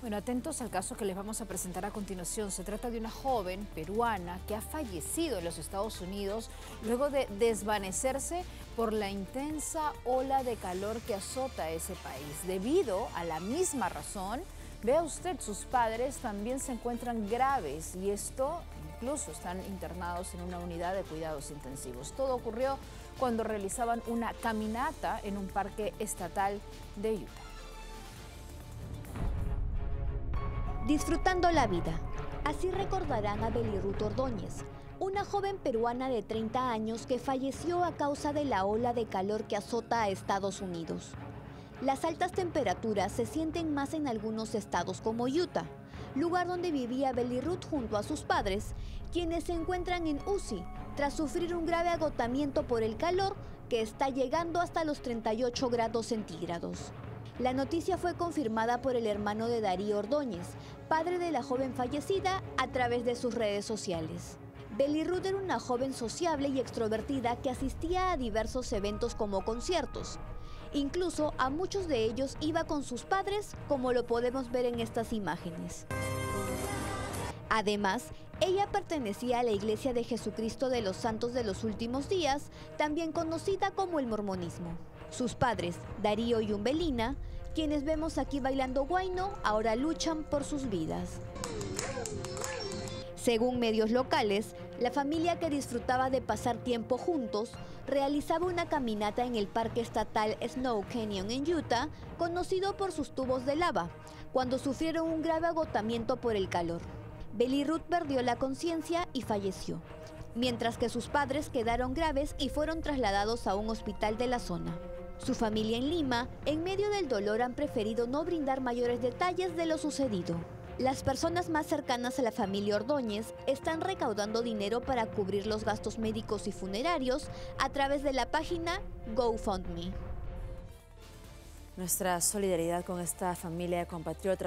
Bueno, atentos al caso que les vamos a presentar a continuación. Se trata de una joven peruana que ha fallecido en los Estados Unidos luego de desvanecerse por la intensa ola de calor que azota ese país. Debido a la misma razón, vea usted, sus padres también se encuentran graves y esto incluso están internados en una unidad de cuidados intensivos. Todo ocurrió cuando realizaban una caminata en un parque estatal de Utah. Disfrutando la vida. Así recordarán a Belirut Ordóñez, una joven peruana de 30 años que falleció a causa de la ola de calor que azota a Estados Unidos. Las altas temperaturas se sienten más en algunos estados como Utah, lugar donde vivía Belirut junto a sus padres, quienes se encuentran en UCI tras sufrir un grave agotamiento por el calor que está llegando hasta los 38 grados centígrados. La noticia fue confirmada por el hermano de Darío Ordóñez, padre de la joven fallecida, a través de sus redes sociales. Belly era una joven sociable y extrovertida que asistía a diversos eventos como conciertos. Incluso a muchos de ellos iba con sus padres, como lo podemos ver en estas imágenes. Además, ella pertenecía a la Iglesia de Jesucristo de los Santos de los Últimos Días, también conocida como el mormonismo. Sus padres, Darío y Umbelina, quienes vemos aquí bailando guayno, ahora luchan por sus vidas. Según medios locales, la familia que disfrutaba de pasar tiempo juntos realizaba una caminata en el parque estatal Snow Canyon en Utah, conocido por sus tubos de lava, cuando sufrieron un grave agotamiento por el calor. Belly Ruth perdió la conciencia y falleció, mientras que sus padres quedaron graves y fueron trasladados a un hospital de la zona. Su familia en Lima, en medio del dolor, han preferido no brindar mayores detalles de lo sucedido. Las personas más cercanas a la familia Ordóñez están recaudando dinero para cubrir los gastos médicos y funerarios a través de la página GoFundMe. Nuestra solidaridad con esta familia de compatriotas